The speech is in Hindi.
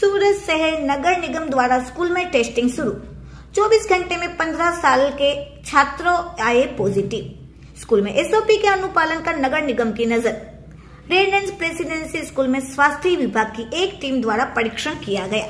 सूरत शहर नगर निगम द्वारा स्कूल में टेस्टिंग शुरू। 24 घंटे में 15 साल के छात्रों आए पॉजिटिव। स्कूल में एसओपी के अनुपालन का नगर निगम की नज़र। रेड प्रेसिडेंसी स्कूल में स्वास्थ्य विभाग की एक टीम द्वारा परीक्षण किया गया।